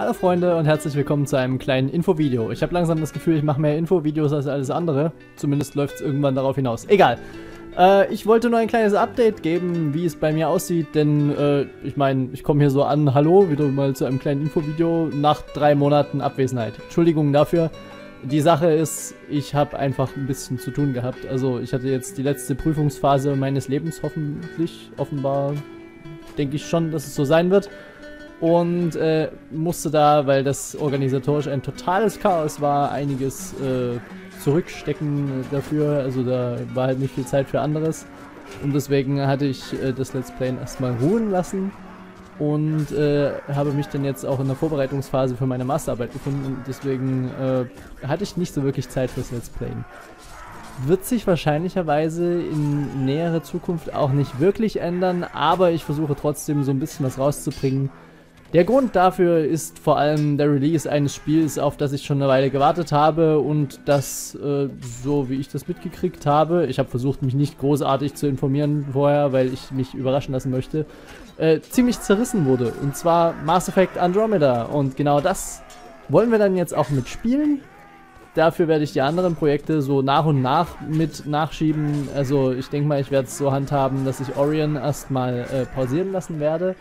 Hallo Freunde und herzlich willkommen zu einem kleinen Infovideo. Ich habe langsam das Gefühl, ich mache mehr Infovideos als alles andere. Zumindest läuft es irgendwann darauf hinaus. Egal. Äh, ich wollte nur ein kleines Update geben, wie es bei mir aussieht, denn äh, ich meine, ich komme hier so an, hallo, wieder mal zu einem kleinen Infovideo nach drei Monaten Abwesenheit. Entschuldigung dafür. Die Sache ist, ich habe einfach ein bisschen zu tun gehabt. Also ich hatte jetzt die letzte Prüfungsphase meines Lebens hoffentlich, offenbar denke ich schon, dass es so sein wird. Und äh, musste da, weil das organisatorisch ein totales Chaos war, einiges äh, zurückstecken dafür. Also da war halt nicht viel Zeit für anderes. Und deswegen hatte ich äh, das Let's Play erstmal ruhen lassen und äh, habe mich dann jetzt auch in der Vorbereitungsphase für meine Masterarbeit befunden und deswegen äh, hatte ich nicht so wirklich Zeit fürs Let's Playen. Wird sich wahrscheinlicherweise in näherer Zukunft auch nicht wirklich ändern, aber ich versuche trotzdem so ein bisschen was rauszubringen, der Grund dafür ist vor allem der Release eines Spiels, auf das ich schon eine Weile gewartet habe und das, äh, so wie ich das mitgekriegt habe, ich habe versucht, mich nicht großartig zu informieren vorher, weil ich mich überraschen lassen möchte, äh, ziemlich zerrissen wurde. Und zwar Mass Effect Andromeda. Und genau das wollen wir dann jetzt auch mitspielen. Dafür werde ich die anderen Projekte so nach und nach mit nachschieben. Also ich denke mal, ich werde es so handhaben, dass ich Orion erstmal äh, pausieren lassen werde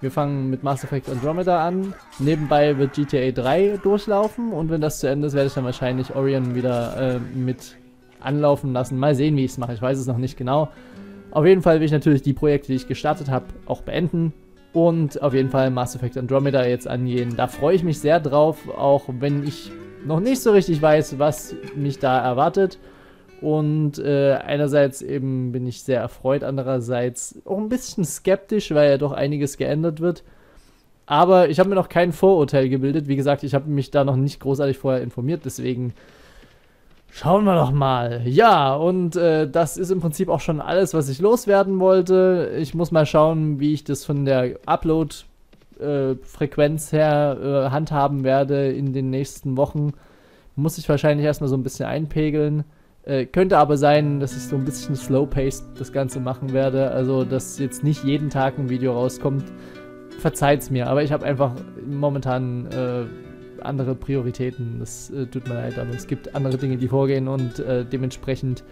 wir fangen mit Mass Effect Andromeda an. Nebenbei wird GTA 3 durchlaufen und wenn das zu Ende ist, werde ich dann wahrscheinlich Orion wieder äh, mit anlaufen lassen. Mal sehen, wie ich es mache. Ich weiß es noch nicht genau. Auf jeden Fall will ich natürlich die Projekte, die ich gestartet habe, auch beenden. Und auf jeden Fall Mass Effect Andromeda jetzt angehen. Da freue ich mich sehr drauf, auch wenn ich noch nicht so richtig weiß, was mich da erwartet. Und äh, einerseits eben bin ich sehr erfreut, andererseits auch ein bisschen skeptisch, weil ja doch einiges geändert wird. Aber ich habe mir noch kein Vorurteil gebildet. Wie gesagt, ich habe mich da noch nicht großartig vorher informiert, deswegen schauen wir doch mal. Ja, und äh, das ist im Prinzip auch schon alles, was ich loswerden wollte. Ich muss mal schauen, wie ich das von der Upload-Frequenz äh, her äh, handhaben werde in den nächsten Wochen. Muss ich wahrscheinlich erstmal so ein bisschen einpegeln. Äh, könnte aber sein, dass ich so ein bisschen slow-paced das Ganze machen werde. Also, dass jetzt nicht jeden Tag ein Video rauskommt. Verzeiht's mir, aber ich habe einfach momentan äh, andere Prioritäten. Das äh, tut mir leid, aber es gibt andere Dinge, die vorgehen und äh, dementsprechend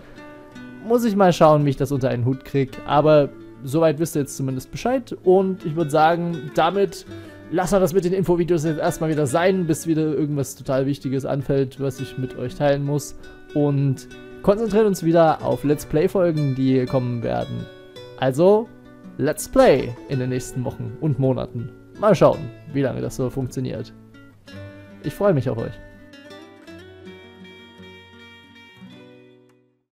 muss ich mal schauen, wie ich das unter einen Hut kriege. Aber soweit wisst ihr jetzt zumindest Bescheid. Und ich würde sagen, damit lassen wir das mit den Infovideos jetzt erstmal wieder sein, bis wieder irgendwas total Wichtiges anfällt, was ich mit euch teilen muss und konzentrieren uns wieder auf Let's Play-Folgen, die kommen werden. Also, Let's Play in den nächsten Wochen und Monaten. Mal schauen, wie lange das so funktioniert. Ich freue mich auf euch.